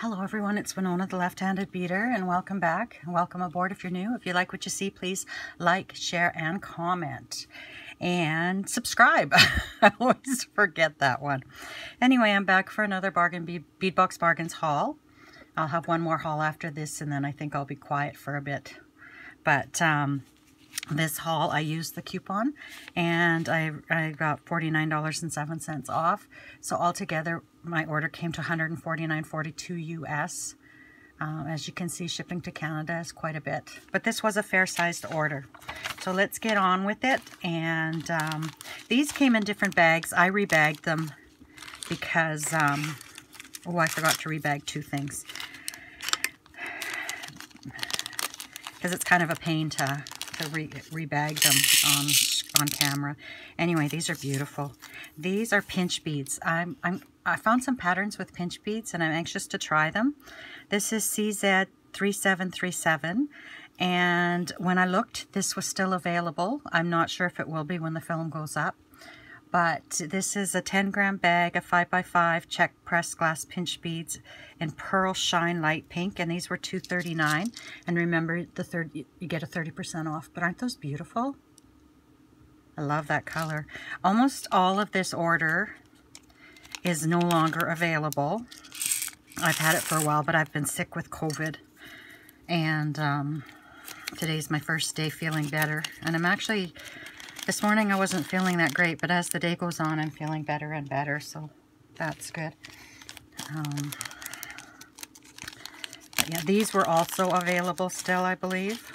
Hello everyone, it's Winona the Left-Handed Beader and welcome back. Welcome aboard if you're new. If you like what you see, please like, share, and comment. And subscribe. I always forget that one. Anyway, I'm back for another Bargain Be Beadbox Bargains haul. I'll have one more haul after this and then I think I'll be quiet for a bit. But um, this haul I used the coupon and I, I got $49.07 off. So altogether my order came to $149.42 US um, as you can see shipping to Canada is quite a bit but this was a fair-sized order. So let's get on with it and um, these came in different bags. I rebagged them because um, oh I forgot to rebag two things. Because it's kind of a pain to to re rebag them on, on camera. Anyway, these are beautiful. These are pinch beads. I'm, I'm, I found some patterns with pinch beads and I'm anxious to try them. This is CZ3737 and when I looked, this was still available. I'm not sure if it will be when the film goes up but this is a 10 gram bag of 5x5 Czech press glass pinch beads in pearl shine light pink and these were 2.39 and remember the third you get a 30% off. But aren't those beautiful? I love that color. Almost all of this order is no longer available. I've had it for a while but I've been sick with COVID. And um, today's my first day feeling better. And I'm actually this morning I wasn't feeling that great, but as the day goes on, I'm feeling better and better, so that's good. Um, yeah, these were also available still, I believe.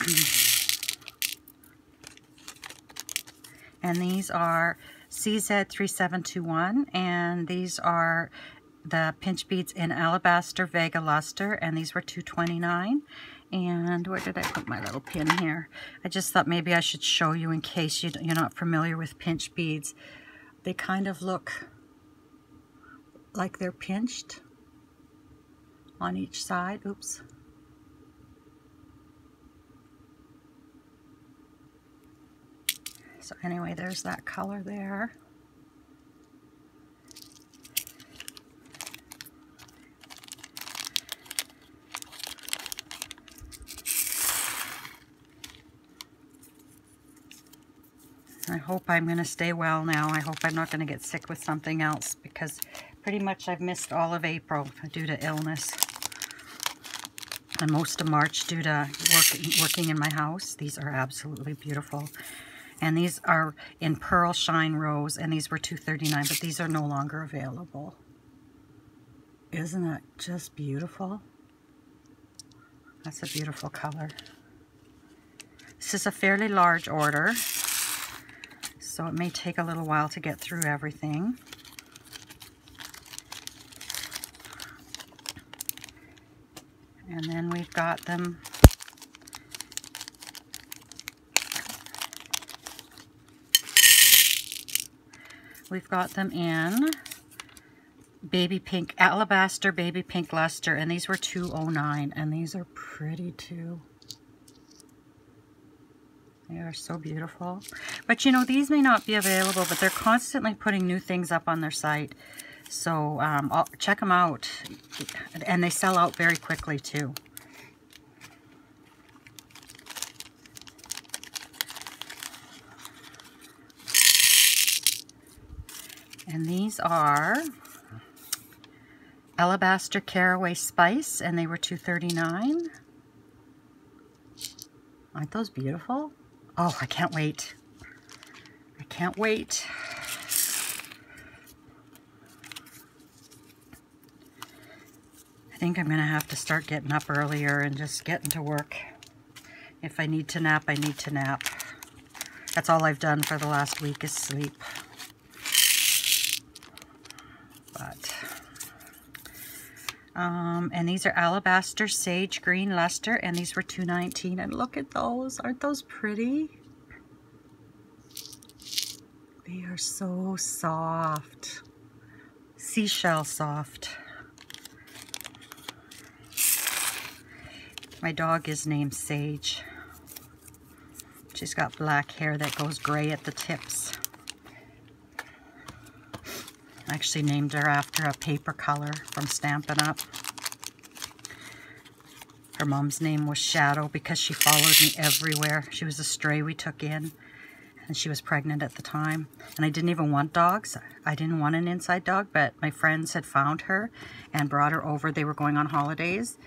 and these are CZ3721, and these are the pinch beads in Alabaster Vega Luster, and these were 229 and where did I put my little pin here? I just thought maybe I should show you in case you, you're not familiar with pinch beads. They kind of look like they're pinched on each side. Oops. So anyway, there's that color there. I hope I'm going to stay well now. I hope I'm not going to get sick with something else because pretty much I've missed all of April due to illness. And most of March due to work, working in my house. These are absolutely beautiful. And these are in Pearl Shine Rose, and these were $2.39, but these are no longer available. Isn't that just beautiful? That's a beautiful color. This is a fairly large order so it may take a little while to get through everything. And then we've got them We've got them in baby pink, alabaster baby pink luster, and these were 209 and these are pretty too. They are so beautiful. But you know, these may not be available, but they're constantly putting new things up on their site. So um, check them out. And they sell out very quickly too. And these are Alabaster Caraway Spice, and they were two thirty nine. Aren't those beautiful? Oh, I can't wait. I can't wait. I think I'm going to have to start getting up earlier and just getting to work. If I need to nap, I need to nap. That's all I've done for the last week is sleep. But, um, and these are Alabaster Sage Green Luster, and these were two nineteen. And look at those. Aren't those pretty? They are so soft. Seashell soft. My dog is named Sage. She's got black hair that goes gray at the tips. Actually named her after a paper color from Stampin' Up. Her mom's name was Shadow because she followed me everywhere. She was a stray we took in and she was pregnant at the time. And I didn't even want dogs. I didn't want an inside dog, but my friends had found her and brought her over. They were going on holidays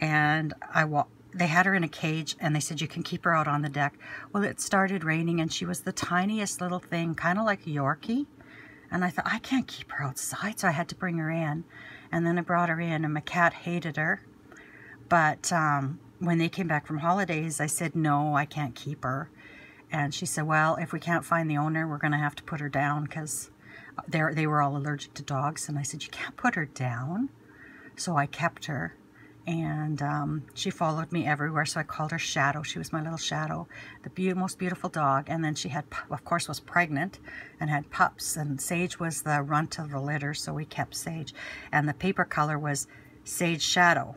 and I walked they had her in a cage and they said you can keep her out on the deck. Well, it started raining and she was the tiniest little thing, kind of like a Yorkie. And I thought, I can't keep her outside, so I had to bring her in. And then I brought her in and my cat hated her. But um, when they came back from holidays, I said, no, I can't keep her. And she said, well, if we can't find the owner, we're going to have to put her down because they were all allergic to dogs. And I said, you can't put her down. So I kept her. And um, she followed me everywhere, so I called her Shadow. She was my little Shadow, the be most beautiful dog. And then she had, of course, was pregnant and had pups. And Sage was the runt of the litter, so we kept Sage. And the paper color was Sage Shadow.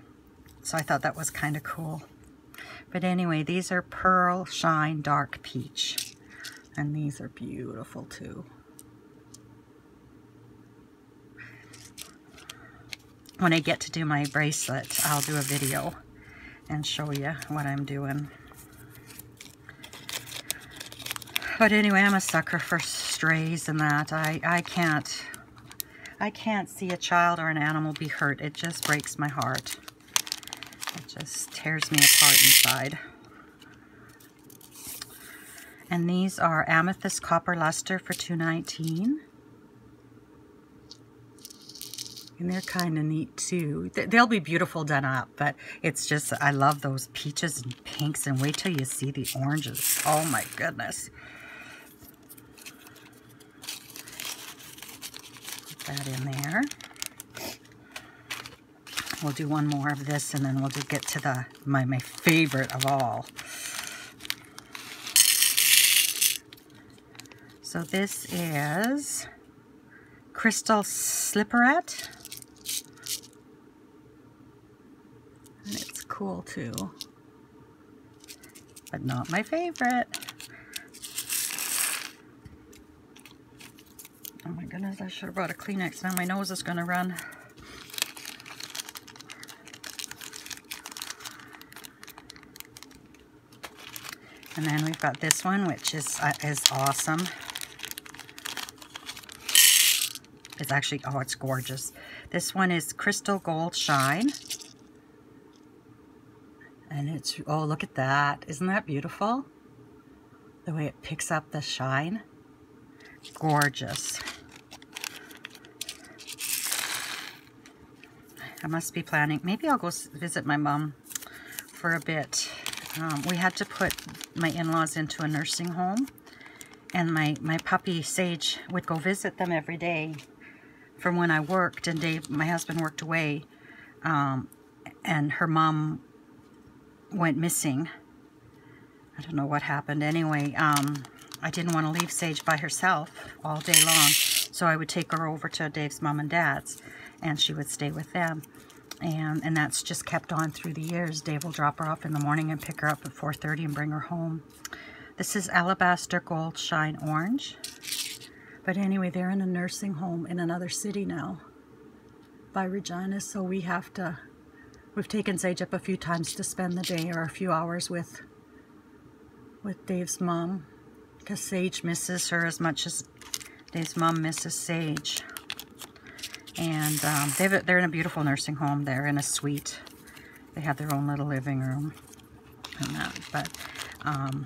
So I thought that was kind of cool. But anyway, these are Pearl Shine Dark Peach. And these are beautiful too. When I get to do my bracelet, I'll do a video and show you what I'm doing. But anyway, I'm a sucker for strays and that. I, I can't I can't see a child or an animal be hurt. It just breaks my heart. It just tears me apart inside. And these are Amethyst Copper Luster for 219 And they're kind of neat too. They'll be beautiful done up, but it's just, I love those peaches and pinks. And wait till you see the oranges. Oh my goodness. Put that in there. We'll do one more of this and then we'll just get to the my, my favorite of all. So this is Crystal Slipperette. And it's cool too. But not my favorite. Oh my goodness, I should have brought a Kleenex. Now my nose is going to run. And then we've got this one, which is uh, is awesome. It's actually, oh, it's gorgeous. This one is Crystal Gold Shine. And it's, oh, look at that. Isn't that beautiful? The way it picks up the shine. Gorgeous. I must be planning. Maybe I'll go visit my mom for a bit. Um, we had to put my in-laws into a nursing home. And my, my puppy, Sage, would go visit them every day from when I worked. And Dave, my husband, worked away. Um, and her mom went missing. I don't know what happened. Anyway, um, I didn't want to leave Sage by herself all day long. So I would take her over to Dave's mom and dad's. And she would stay with them and and that's just kept on through the years. Dave will drop her off in the morning and pick her up at 4.30 and bring her home. This is Alabaster Gold Shine Orange. But anyway, they're in a nursing home in another city now by Regina, so we have to, we've taken Sage up a few times to spend the day or a few hours with, with Dave's mom because Sage misses her as much as Dave's mom misses Sage. And um, they they're in a beautiful nursing home. They're in a suite. They have their own little living room and that. But um,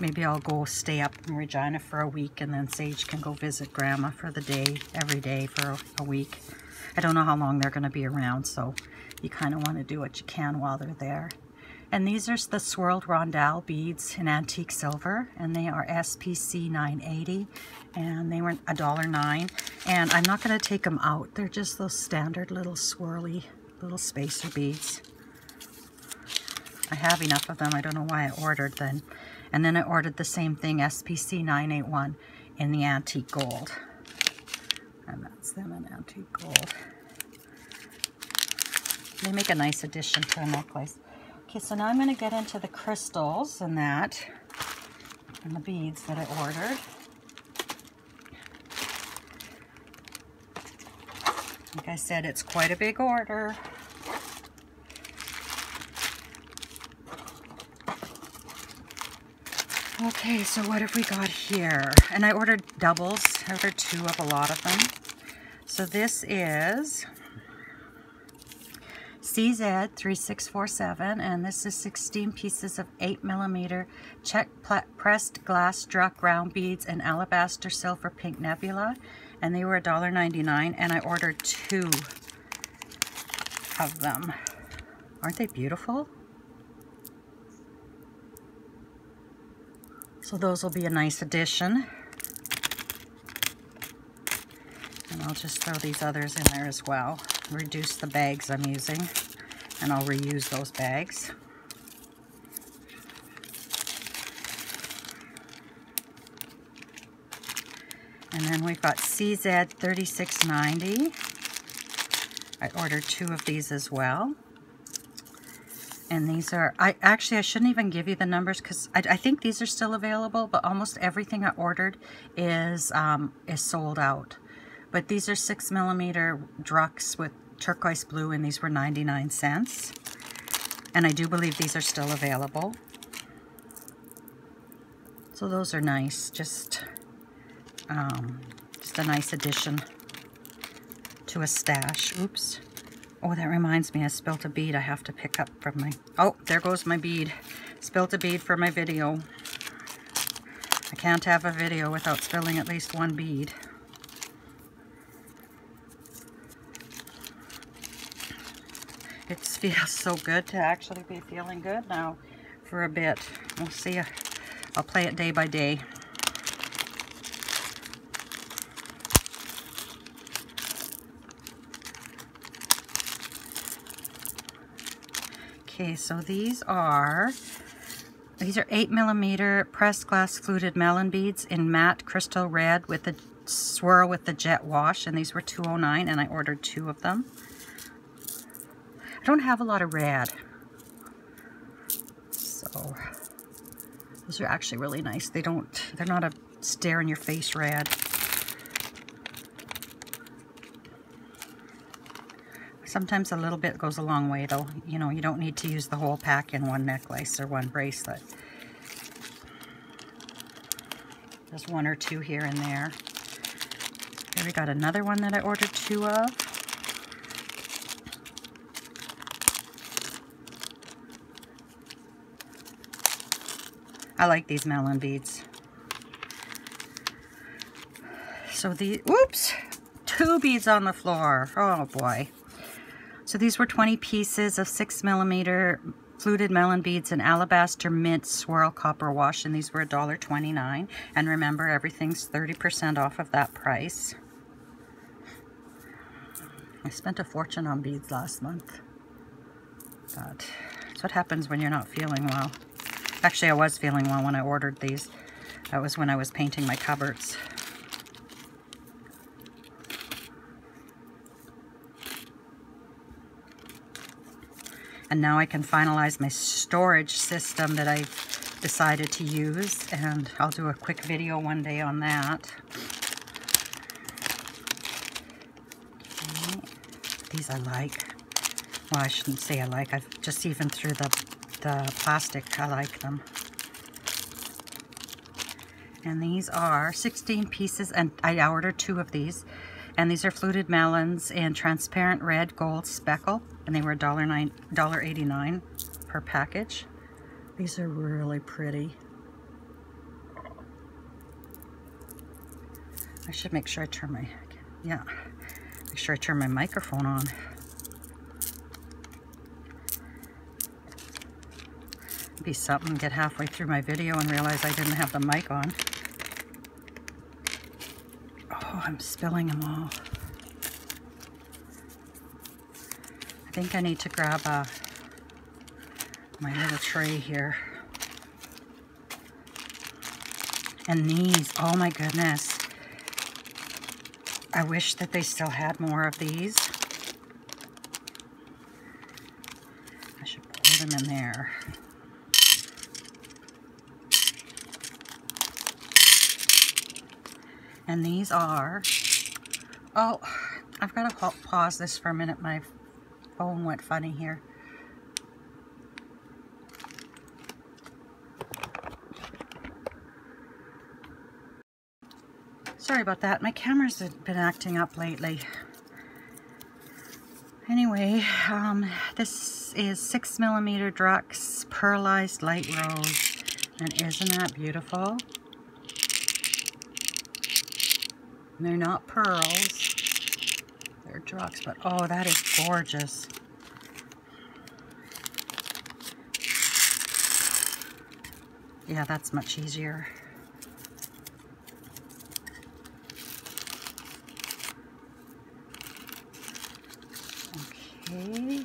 maybe I'll go stay up in Regina for a week and then Sage can go visit Grandma for the day, every day for a week. I don't know how long they're going to be around, so you kind of want to do what you can while they're there. And these are the swirled rondelle beads in antique silver, and they are SPC 980, and they were $1.09. And I'm not going to take them out. They're just those standard little swirly little spacer beads. I have enough of them. I don't know why I ordered them. And then I ordered the same thing, SPC 981, in the antique gold. And that's them in antique gold. They make a nice addition to a necklace. Okay, so now I'm going to get into the crystals and that, and the beads that I ordered. Like I said, it's quite a big order. Okay, so what have we got here? And I ordered doubles. I ordered two of a lot of them. So this is CZ3647, and this is 16 pieces of 8 millimeter Czech pressed glass struck round beads and alabaster silver pink nebula, and they were $1.99, and I ordered two of them. Aren't they beautiful? So those will be a nice addition. And I'll just throw these others in there as well. Reduce the bags I'm using. And I'll reuse those bags. And then we've got CZ3690. I ordered two of these as well. And these are, I actually, I shouldn't even give you the numbers because I, I, think these are still available, but almost everything I ordered is, um, is sold out. But these are six millimeter Drux with turquoise blue and these were 99 cents. And I do believe these are still available. So those are nice, just, um, just a nice addition to a stash. Oops. Oh, that reminds me, I spilt a bead I have to pick up from my... Oh, there goes my bead. Spilt a bead for my video. I can't have a video without spilling at least one bead. It feels so good to actually be feeling good now for a bit. We'll see. I'll play it day by day. Okay, so these are, these are 8 millimeter pressed glass fluted melon beads in matte crystal red with the swirl with the jet wash, and these were 209 and I ordered two of them. I don't have a lot of red, so those are actually really nice. They don't, they're not a stare in your face red. Sometimes a little bit goes a long way though. You know, you don't need to use the whole pack in one necklace or one bracelet. There's one or two here and there. Here we got another one that I ordered two of. I like these melon beads. So the, whoops, two beads on the floor. Oh boy. So these were 20 pieces of 6 millimeter fluted melon beads and alabaster mint swirl copper wash, and these were $1.29. And remember, everything's 30% off of that price. I spent a fortune on beads last month. But that's what happens when you're not feeling well. Actually, I was feeling well when I ordered these. That was when I was painting my cupboards. And now I can finalize my storage system that I decided to use. And I'll do a quick video one day on that. Okay. These I like. Well, I shouldn't say I like. I've just even through the, the plastic, I like them. And these are 16 pieces, and I ordered two of these. And these are fluted melons in transparent red gold speckle. And they were $1.89 per package. These are really pretty. I should make sure I turn my, yeah, make sure I turn my microphone on. Be something, get halfway through my video and realize I didn't have the mic on. I'm spilling them all. I think I need to grab a, uh, my little tray here. And these, oh my goodness. I wish that they still had more of these. I should pour them in there. And these are, oh, I've got to pause this for a minute. My phone went funny here. Sorry about that. My camera's been acting up lately. Anyway, um, this is 6 millimeter Drux Pearlized Light Rose. And isn't that beautiful? They're not pearls. They're Drux, but oh, that is gorgeous. Yeah, that's much easier. Okay.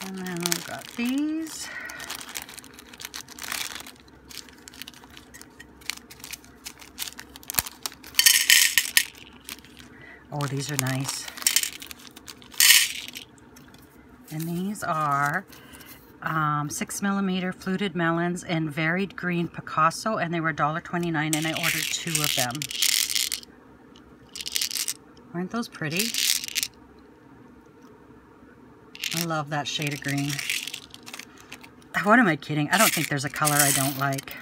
And then we've got these. Oh, these are nice. And these are 6 millimeter fluted melons in varied green Picasso, and they were $1.29, and I ordered two of them. Aren't those pretty? I love that shade of green. What am I kidding? I don't think there's a color I don't like.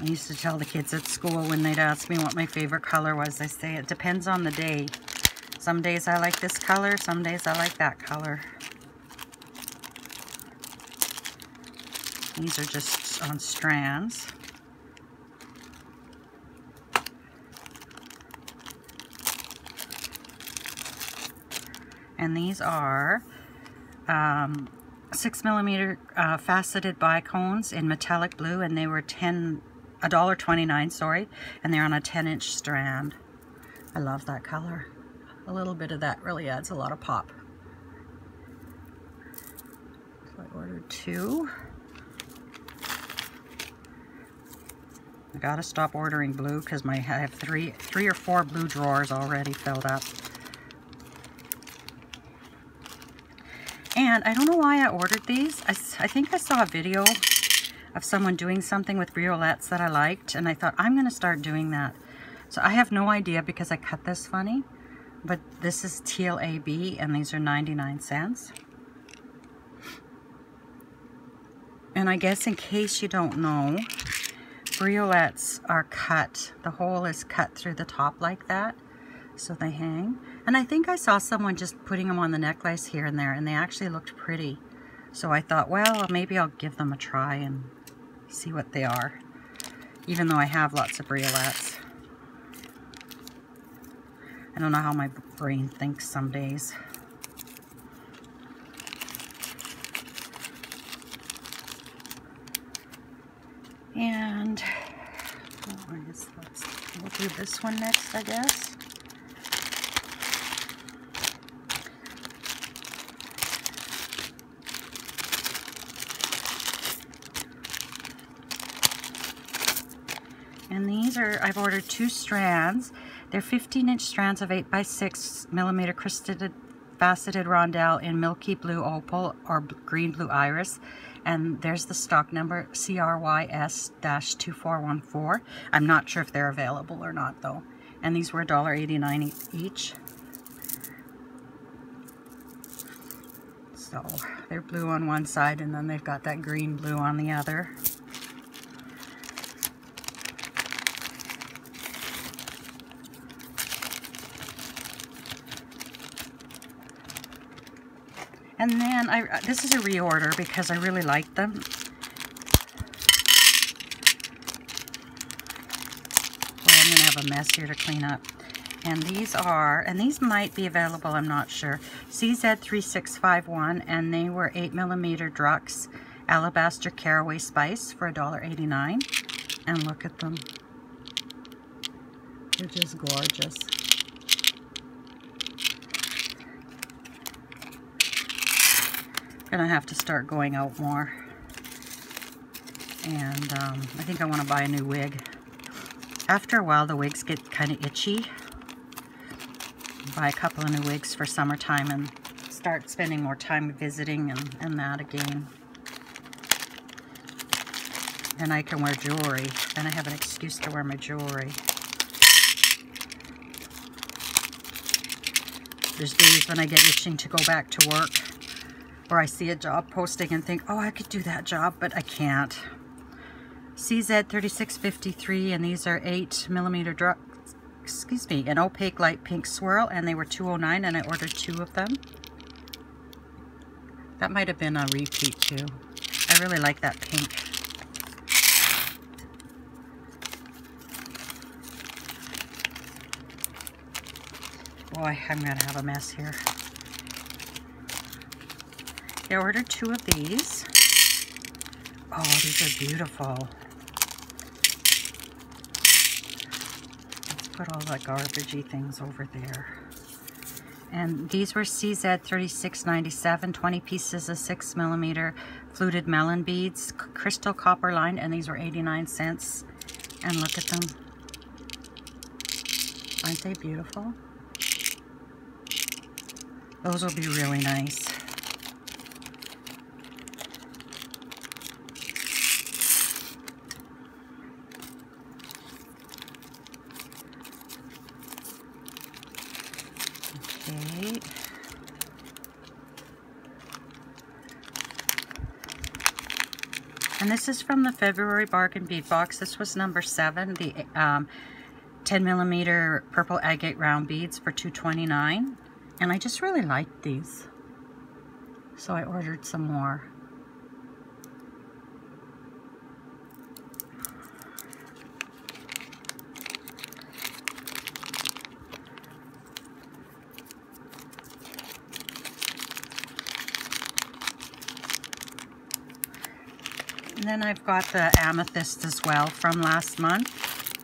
I used to tell the kids at school when they'd ask me what my favorite color was, I say it depends on the day. Some days I like this color, some days I like that color. These are just on strands. and these are um, six millimeter uh, faceted bicones in metallic blue and they were 10 a dollar 29 sorry and they're on a 10 inch strand I love that color a little bit of that really adds a lot of pop so I ordered two I gotta stop ordering blue because my I have three three or four blue drawers already filled up And I don't know why I ordered these. I, I think I saw a video of someone doing something with briolettes that I liked. And I thought, I'm to start doing that. So I have no idea because I cut this funny. But this is TLAB and these are 99 cents. And I guess in case you don't know, briolettes are cut. The hole is cut through the top like that. So they hang. And I think I saw someone just putting them on the necklace here and there, and they actually looked pretty. So I thought, well, maybe I'll give them a try and see what they are. Even though I have lots of briolettes. I don't know how my brain thinks some days. And oh, I guess let's, we'll do this one next, I guess. And these are, I've ordered two strands. They're 15 inch strands of 8 by 6 millimeter crystalline faceted rondelle in milky blue opal or green blue iris. And there's the stock number CRYS-2414. I'm not sure if they're available or not though. And these were $1.89 each. So they're blue on one side and then they've got that green blue on the other. And then, I uh, this is a reorder because I really like them. I'm going to have a mess here to clean up. And these are, and these might be available, I'm not sure. CZ3651, and they were 8 millimeter Drux Alabaster Caraway Spice for $1.89. And look at them. They're just gorgeous. Gonna have to start going out more. And um, I think I want to buy a new wig. After a while, the wigs get kind of itchy. Buy a couple of new wigs for summertime and start spending more time visiting and, and that again. and I can wear jewelry. And I have an excuse to wear my jewelry. There's days when I get itching to go back to work or I see a job posting and think, oh, I could do that job, but I can't. CZ3653, and these are 8 millimeter drop, excuse me, an opaque light pink swirl, and they were 209 and I ordered two of them. That might have been a repeat too. I really like that pink. Boy, I'm going to have a mess here. I ordered two of these. Oh, these are beautiful. Let's put all the garbagey things over there. And these were CZ3697, 20 pieces of 6 millimeter fluted melon beads, crystal copper lined, and these were 89 cents. And look at them. Aren't they beautiful? Those will be really nice. Okay. And this is from the February bargain bead box. This was number seven, the um, 10 millimeter purple agate round beads for 229 and I just really liked these. So I ordered some more. And then I've got the amethyst as well from last month.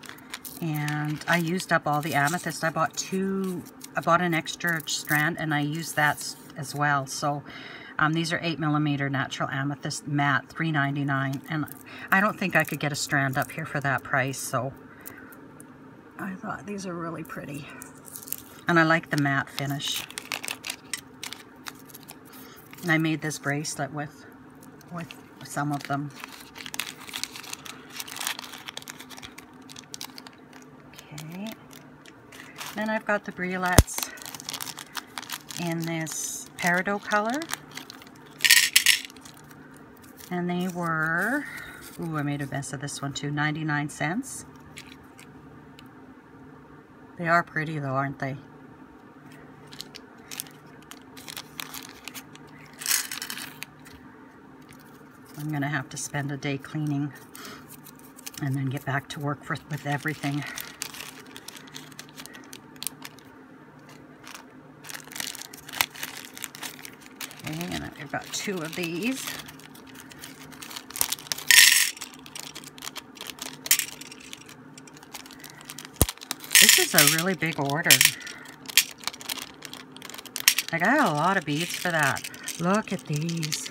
And I used up all the amethyst. I bought two I bought an extra strand and I used that as well. So um, these are 8 millimeter natural amethyst matte, $3.99. And I don't think I could get a strand up here for that price. So I thought these are really pretty. And I like the matte finish. And I made this bracelet with, with some of them. Then I've got the briolettes in this peridot color. And they were, ooh, I made a mess of this one too, 99 cents. They are pretty though, aren't they? I'm going to have to spend a day cleaning and then get back to work for, with everything. and I've got two of these. This is a really big order. I got a lot of beads for that. Look at these.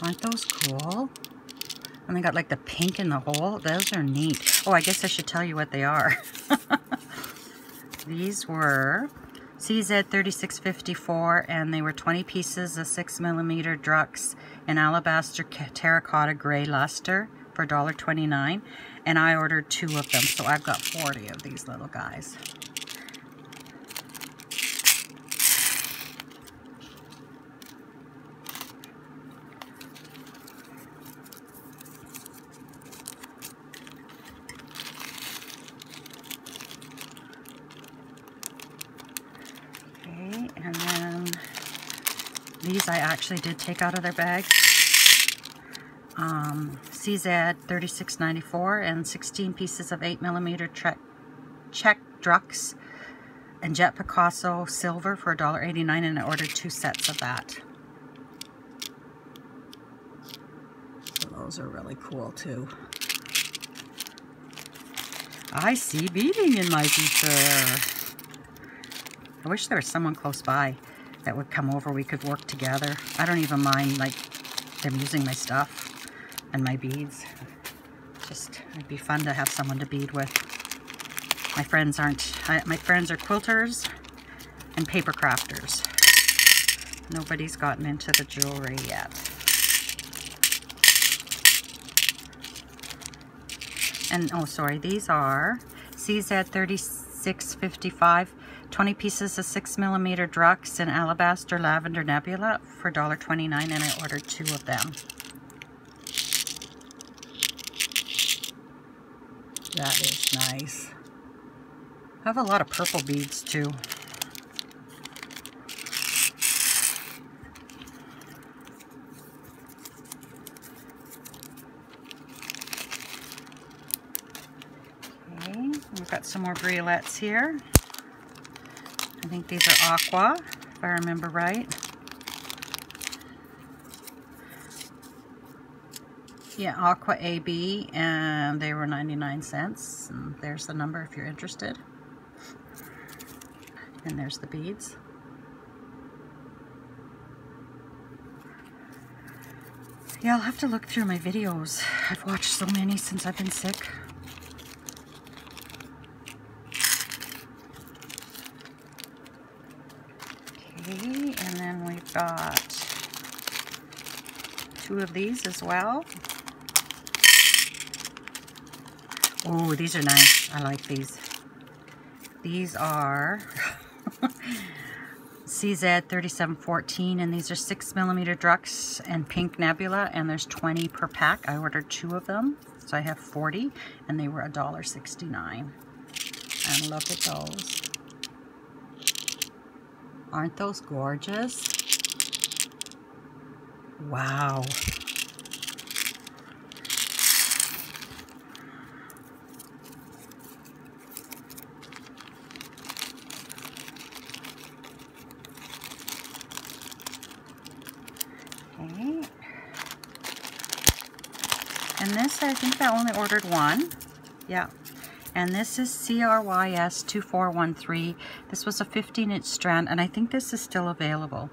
Aren't those cool? And they got like the pink in the hole. Those are neat. Oh, I guess I should tell you what they are. these were CZ3654 and they were 20 pieces of 6 millimeter Drux in alabaster terracotta gray luster for $1.29 and I ordered two of them so I've got 40 of these little guys. and then these I actually did take out of their bag. Um, CZ 3694 and 16 pieces of 8 millimeter Czech Drux and Jet Picasso silver for $1.89 and I ordered two sets of that. So those are really cool too. I see beading in my future. I wish there was someone close by that would come over. We could work together. I don't even mind like them using my stuff and my beads. Just, it'd be fun to have someone to bead with. My friends aren't, I, my friends are quilters and paper crafters. Nobody's gotten into the jewelry yet. And, oh, sorry, these are CZ3655, 20 pieces of 6 millimeter Drux in Alabaster Lavender Nebula for $1.29, and I ordered two of them. That is nice. I have a lot of purple beads too. Okay, we've got some more briolettes here. I think these are aqua, if I remember right. Yeah, Aqua AB, and they were 99 cents. And there's the number if you're interested. And there's the beads. Yeah, I'll have to look through my videos. I've watched so many since I've been sick. Okay, and then we've got two of these as well. Oh, these are nice. I like these. These are CZ3714, and these are 6 millimeter Drux and Pink Nebula, and there's 20 per pack. I ordered two of them, so I have 40, and they were $1.69. And look at those. Aren't those gorgeous? Wow. Okay. And this, I think I only ordered one. Yeah. And this is CRYS 2413. This was a 15 inch strand, and I think this is still available,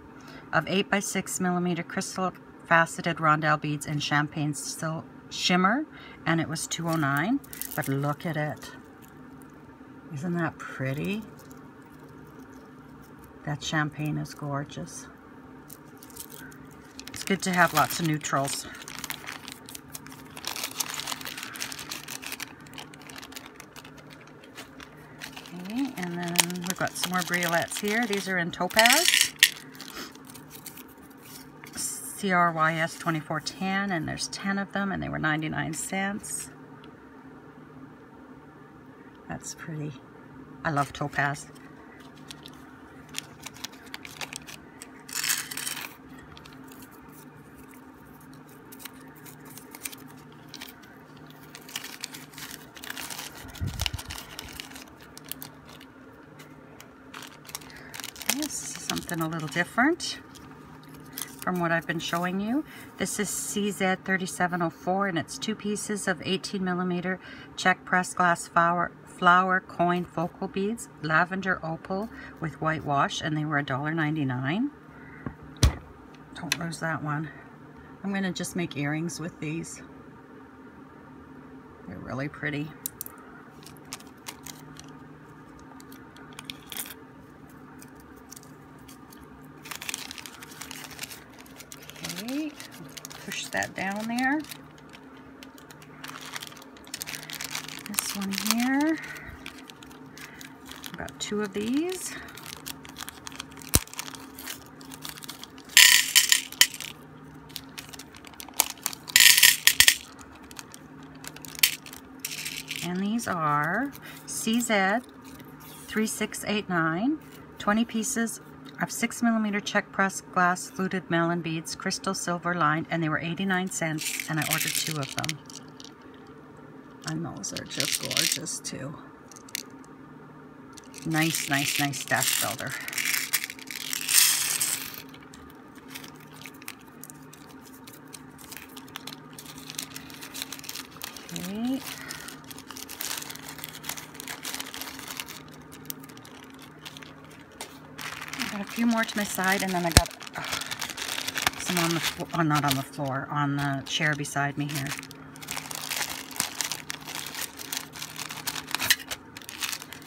of 8 by 6 millimeter crystal faceted rondelle beads in champagne still shimmer, and it was 209. But look at it. Isn't that pretty? That champagne is gorgeous. It's good to have lots of neutrals. Okay, and then we've got some more briolettes here. These are in topaz. CRYS 2410, and there's 10 of them, and they were 99 cents. That's pretty. I love topaz. something a little different from what I've been showing you. This is CZ3704 and it's two pieces of 18 millimeter Czech press glass flower, flower coin focal beads, lavender opal with white wash and they were $1.99. Don't lose that one. I'm to just make earrings with these. They're really pretty. CZ3689, 20 pieces of 6 millimeter Czech press glass fluted melon beads, crystal silver lined, and they were 89 cents, and I ordered two of them. And those are just gorgeous, too. Nice, nice, nice stash builder. Okay. Few more to my side, and then I got some on the floor, oh, not on the floor, on the chair beside me here.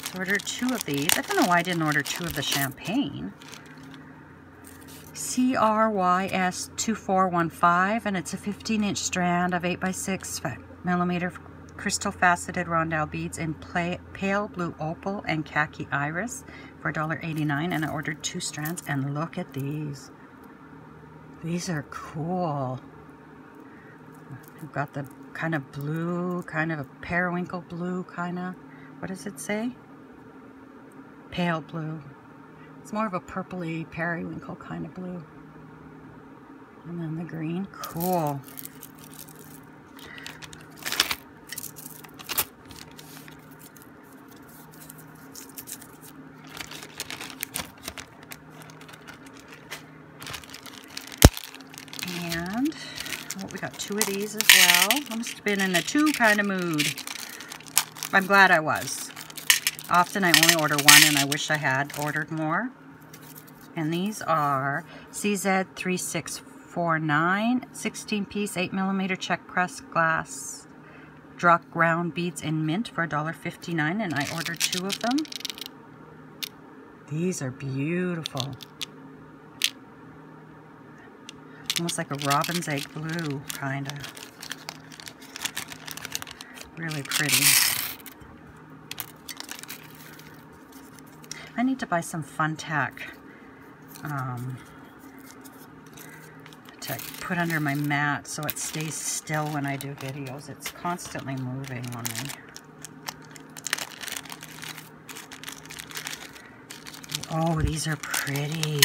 So ordered two of these. I don't know why I didn't order two of the champagne. CRYS2415, and it's a 15 inch strand of 8 by 6 millimeter crystal faceted rondelle beads in pale blue opal and khaki iris for $1.89 and I ordered two strands and look at these. These are cool. I've got the kind of blue, kind of a periwinkle blue kind of, what does it say? Pale blue. It's more of a purpley periwinkle kind of blue. And then the green, cool. And oh, we two of these as well. I must have been in a two kind of mood. I'm glad I was. Often I only order one and I wish I had ordered more. And these are CZ3649, 16 piece, 8 millimeter Czech press glass drop ground beads in mint for $1.59 and I ordered two of them. These are beautiful. Almost like a robin's egg blue, kind of. Really pretty. I need to buy some Fun-Tak um, to put under my mat so it stays still when I do videos. It's constantly moving on me. Oh, these are pretty.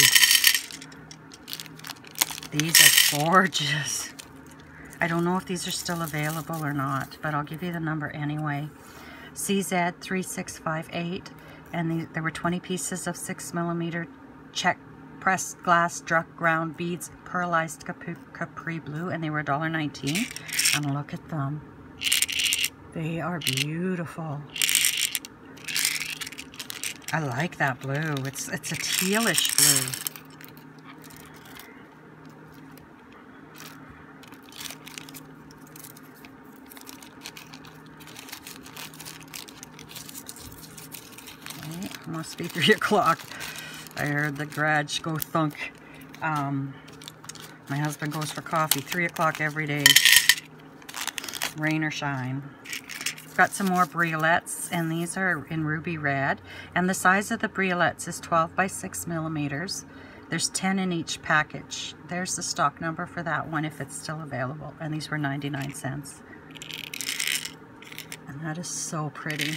These are gorgeous. I don't know if these are still available or not, but I'll give you the number anyway. CZ3658, and these, there were 20 pieces of 6 millimeter Czech pressed glass Druk ground beads, pearlized capri, capri blue, and they were $1.19. And look at them. They are beautiful. I like that blue. It's it's a tealish blue. must be three o'clock. I heard the garage go thunk. Um, my husband goes for coffee, three o'clock every day, rain or shine. Got some more briolettes, and these are in ruby red. And the size of the briolettes is 12 by 6 millimeters. There's 10 in each package. There's the stock number for that one if it's still available. And these were 99 cents. And that is so pretty.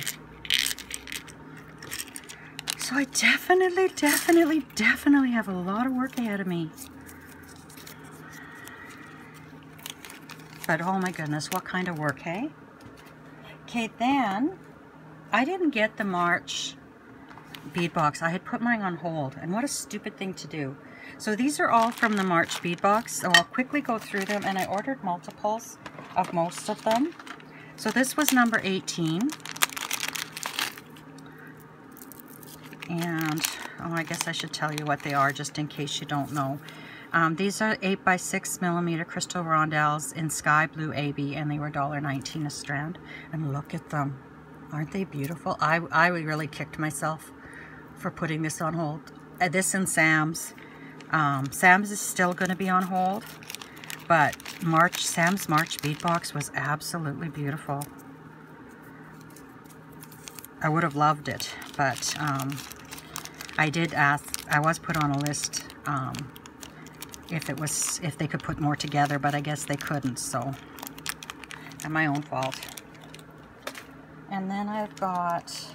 So I definitely, definitely, definitely have a lot of work ahead of me. But oh my goodness, what kind of work, hey? Okay, then I didn't get the March bead box. I had put mine on hold, and what a stupid thing to do. So these are all from the March bead box, so I'll quickly go through them, and I ordered multiples of most of them. So this was number 18. And oh, I guess I should tell you what they are just in case you don't know. Um, these are 8 by 6 millimeter crystal rondelles in sky blue AB, and they were $1.19 a strand. And look at them. Aren't they beautiful? I, I really kicked myself for putting this on hold. Uh, this and Sam's. Um, Sam's is still going to be on hold, but March Sam's March bead box was absolutely beautiful. I would have loved it, but um, I did ask, I was put on a list um, if it was, if they could put more together, but I guess they couldn't, so, and my own fault. And then I've got,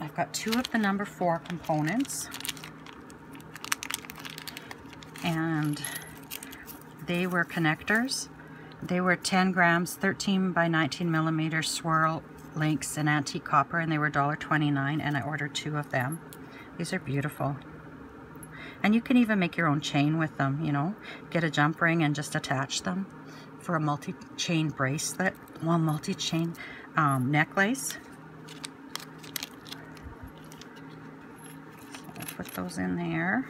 I've got two of the number four components, and they were connectors. They were 10 grams, 13 by 19 millimeter swirl links in antique copper and they were $1.29 and I ordered two of them. These are beautiful. And you can even make your own chain with them, you know. Get a jump ring and just attach them for a multi-chain bracelet, well, multi-chain um, necklace. So I'll put those in there.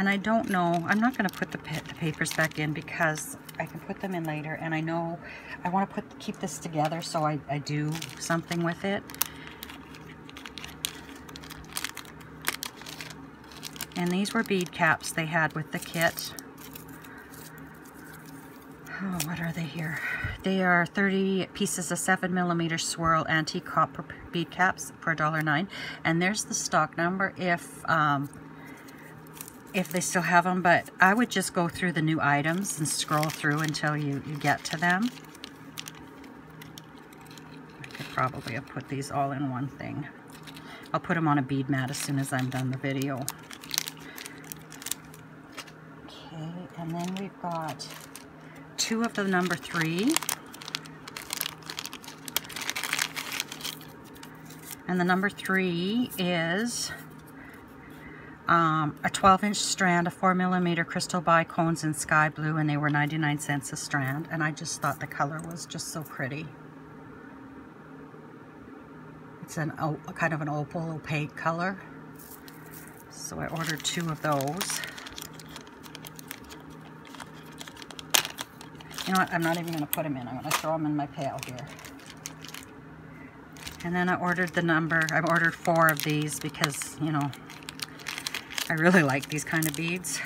And I don't know, I'm not going to put the, the papers back in because I can put them in later and I know I want to put keep this together so I, I do something with it. And these were bead caps they had with the kit. Oh, what are they here? They are 30 pieces of 7 millimeter swirl antique copper bead caps for $1.09. And there's the stock number if um, if they still have them. But I would just go through the new items and scroll through until you, you get to them. I could probably have put these all in one thing. I'll put them on a bead mat as soon as I'm done the video. Okay, and then we've got two of the number three. And the number three is um, a 12 inch strand of 4 millimeter crystal bicones in sky blue and they were 99 cents a strand and I just thought the color was just so pretty. It's an a kind of an opal opaque color. So I ordered two of those. You know what, I'm not even going to put them in. I'm going to throw them in my pail here. And then I ordered the number, I've ordered four of these because, you know, I really like these kind of beads.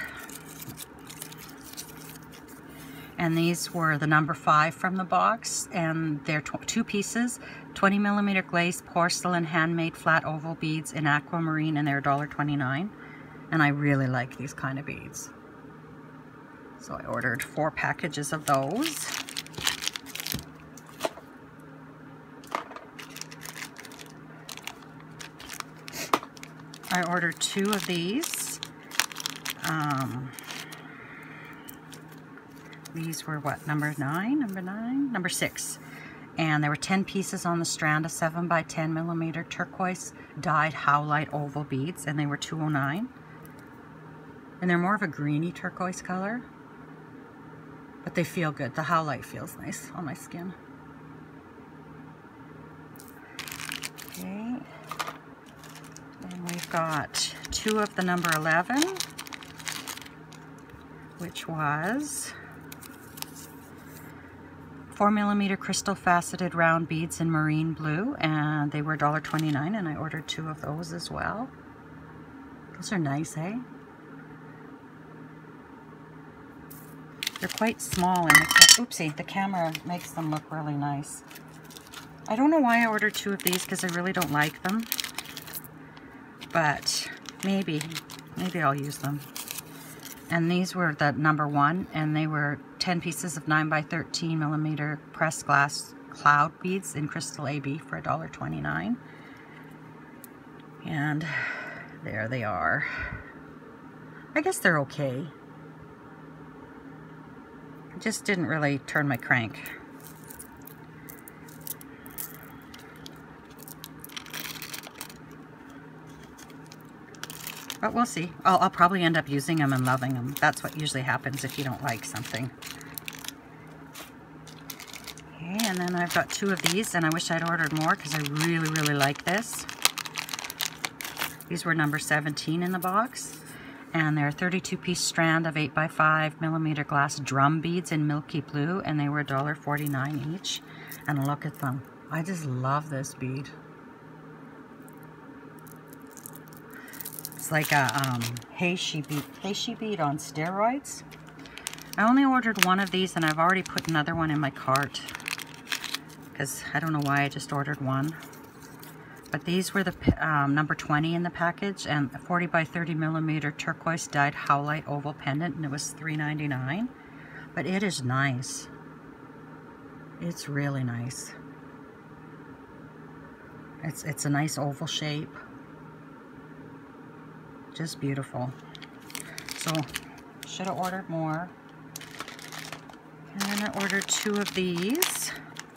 And these were the number five from the box, and they're two pieces, 20 millimeter glazed porcelain handmade flat oval beads in aquamarine, and they're $1.29. And I really like these kind of beads. So I ordered four packages of those. I ordered two of these. Um, these were what, number nine, number nine, number six. And there were 10 pieces on the strand of 7 by 10 millimeter turquoise dyed howlite oval beads, and they were 209. And they're more of a greeny turquoise color. But they feel good. The howlite feels nice on my skin. Okay. And we've got two of the number 11, which was 4 millimeter crystal faceted round beads in marine blue, and they were $1.29, and I ordered two of those as well. Those are nice, eh? They're quite small and oopsie, the camera makes them look really nice. I don't know why I ordered two of these because I really don't like them. But maybe, maybe I'll use them. And these were the number one and they were 10 pieces of 9 by 13 millimeter pressed glass cloud beads in crystal AB for $1.29. And there they are. I guess they're okay just didn't really turn my crank. But we'll see. I'll, I'll, probably end up using them and loving them. That's what usually happens if you don't like something. Okay, and then I've got two of these, and I wish I'd ordered more because I really, really like this. These were number 17 in the box and they're a 32 piece strand of 8 by 5 millimeter glass drum beads in milky blue and they were $1.49 each and look at them I just love this bead it's like a um, heishi bead heishi bead on steroids I only ordered one of these and I've already put another one in my cart because I don't know why I just ordered one but these were the um, number 20 in the package and 40 by 30 millimeter turquoise dyed howlite oval pendant and it was $3.99. But it is nice. It's really nice. It's, it's a nice oval shape. Just beautiful. So, should have ordered more. And then I ordered two of these.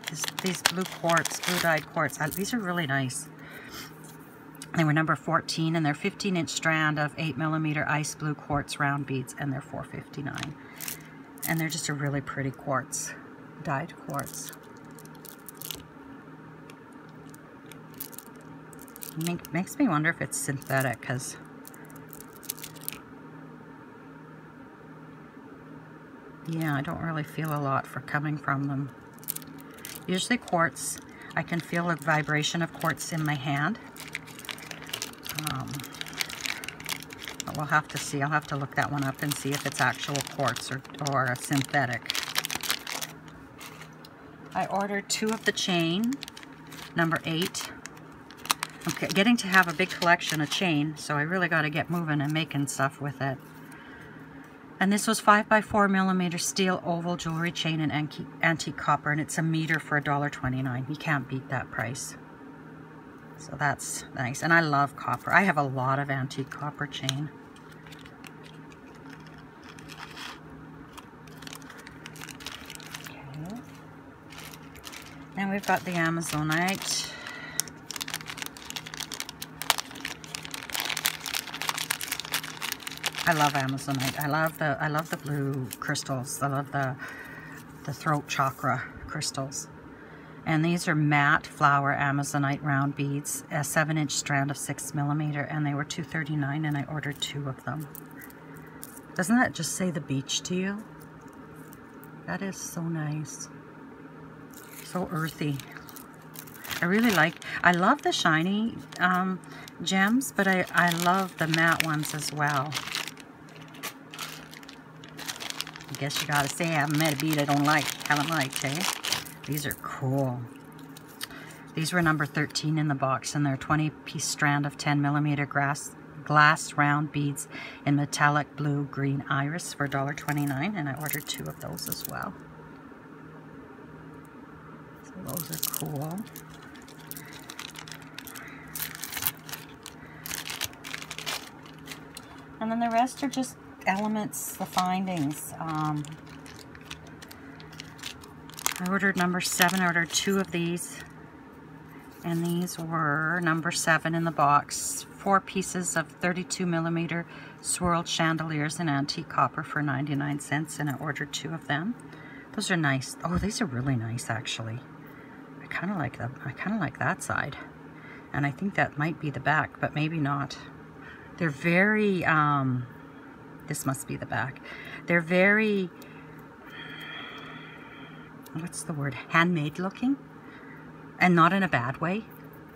This, these blue quartz, blue dyed quartz. Uh, these are really nice. They were number 14 and they're 15 inch strand of 8 millimeter ice blue quartz round beads and they're 4.59. And they're just a really pretty quartz, dyed quartz. Make, makes me wonder if it's synthetic because yeah, I don't really feel a lot for coming from them. Usually quartz, I can feel a vibration of quartz in my hand. Um, but we'll have to see. I'll have to look that one up and see if it's actual quartz or, or a synthetic. I ordered two of the chain, number eight. I'm getting to have a big collection of chain, so I really got to get moving and making stuff with it. And this was 5 by 4 millimeter steel oval jewelry chain in antique, copper, and it's a meter for $1.29. You can't beat that price. So that's nice. And I love copper. I have a lot of antique copper chain. Okay. And we've got the Amazonite. I love Amazonite. I love the I love the blue crystals. I love the the throat chakra crystals. And these are matte flower Amazonite round beads, a 7-inch strand of 6 millimeter, and they were $2.39, and I ordered two of them. Doesn't that just say the beach to you? That is so nice. So earthy. I really like, I love the shiny um, gems, but I, I love the matte ones as well. I guess you gotta say I haven't met a bead I don't like, haven't liked, eh? These are cool. These were number 13 in the box, and they're 20-piece strand of 10 millimeter glass, glass round beads in metallic blue green iris for $1.29, and I ordered two of those as well. So those are cool. And then the rest are just elements, the findings. Um, I ordered number seven. I ordered two of these. And these were number seven in the box. Four pieces of 32 millimeter swirled chandeliers in antique copper for 99 cents. And I ordered two of them. Those are nice. Oh, these are really nice, actually. I kind of like them. I kind of like that side. And I think that might be the back, but maybe not. They're very, um, this must be the back. They're very, what's the word, handmade looking. And not in a bad way.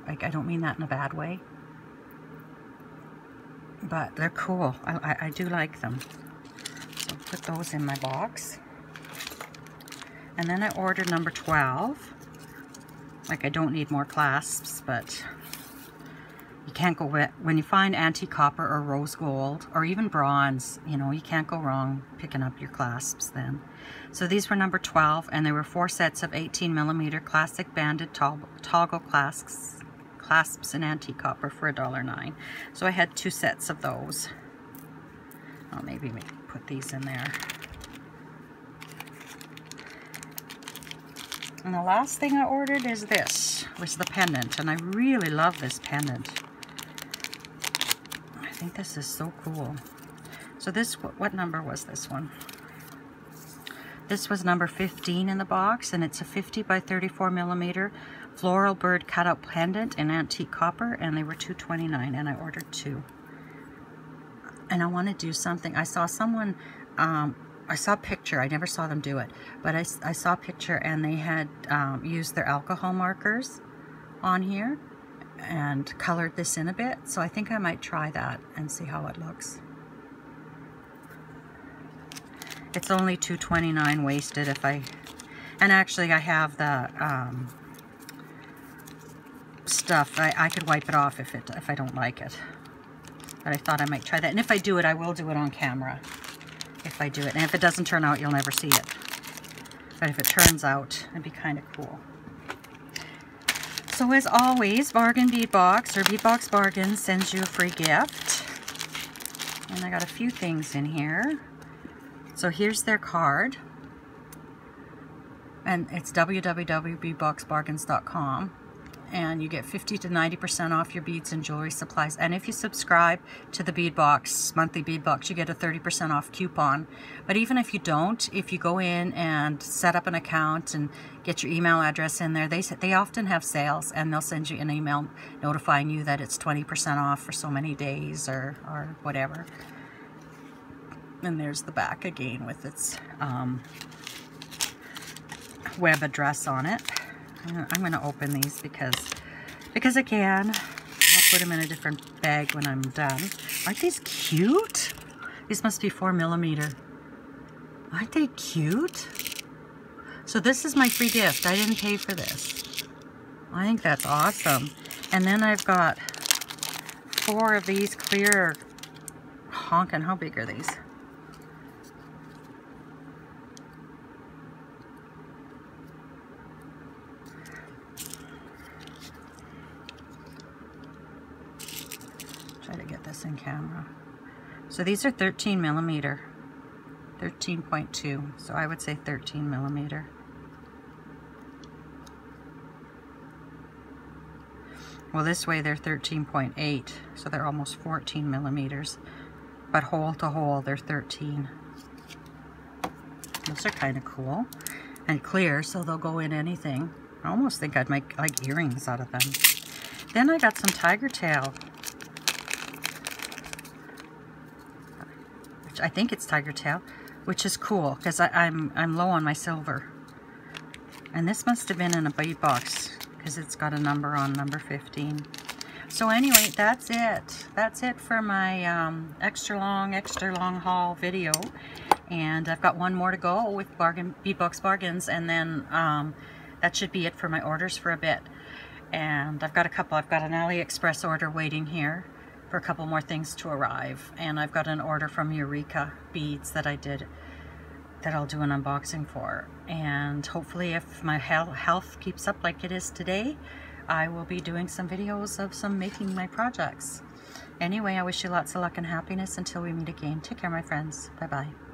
Like, I don't mean that in a bad way. But they're cool. I, I, I do like them. So put those in my box. And then I ordered number 12. Like, I don't need more clasps, but you can't go with, when you find antique copper or rose gold or even bronze, you know, you can't go wrong picking up your clasps then. So these were number 12 and there were four sets of 18 millimeter classic banded toggle clasps, clasps in antique copper for $1.09. So I had two sets of those. I'll maybe put these in there. And the last thing I ordered is this, was the pendant. And I really love this pendant think this is so cool. So this, what number was this one? This was number 15 in the box, and it's a 50 by 34 millimeter floral bird cutout pendant in antique copper, and they were 2.29, and I ordered two. And I want to do something. I saw someone, um, I saw a picture. I never saw them do it, but I, I saw a picture, and they had um, used their alcohol markers on here and colored this in a bit. So I think I might try that and see how it looks. It's only 2.29 wasted if I, and actually I have the um, stuff. I, I could wipe it off if it if I don't like it. But I thought I might try that. And if I do it, I will do it on camera. If I do it. And if it doesn't turn out, you'll never see it. But if it turns out, it'd be kind of cool. So as always, Bargain Bead Box or Bead Box Bargain sends you a free gift. And I got a few things in here. So here's their card. And it's www.beadboxbargains.com and you get 50 to 90% off your beads and jewelry supplies. And if you subscribe to the Bead Box, monthly Bead Box, you get a 30% off coupon. But even if you don't, if you go in and set up an account and get your email address in there, they, they often have sales and they'll send you an email notifying you that it's 20% off for so many days or, or whatever. And there's the back again with its um, web address on it. I'm going to open these because, because I can. I'll put them in a different bag when I'm done. Aren't these cute? These must be four millimeter. Aren't they cute? So this is my free gift. I didn't pay for this. I think that's awesome. And then I've got four of these clear honkin'. How big are these? Try to get camera. So these are 13 millimeter. 13.2. So I would say 13 millimeter. Well, this way they're 13.8, so they're almost 14 millimeters. But hole to hole, they're 13. Those are kind of cool and clear, so they'll go in anything. I almost think I'd make like earrings out of them. Then I got some tiger tail. I think it's tiger tail, which is cool because I'm I'm low on my silver. And this must have been in a bead box because it's got a number on number 15. So anyway, that's it. That's it for my um, extra long, extra long haul video. And I've got one more to go with bargain Beadbox Bargains, and then um, that should be it for my orders for a bit. And I've got a couple. I've got an AliExpress order waiting here for a couple more things to arrive. And I've got an order from Eureka Beads that I did that I'll do an unboxing for. And hopefully if my health keeps up like it is today, I will be doing some videos of some making my projects. Anyway, I wish you lots of luck and happiness until we meet again. Take care, my friends. Bye-bye.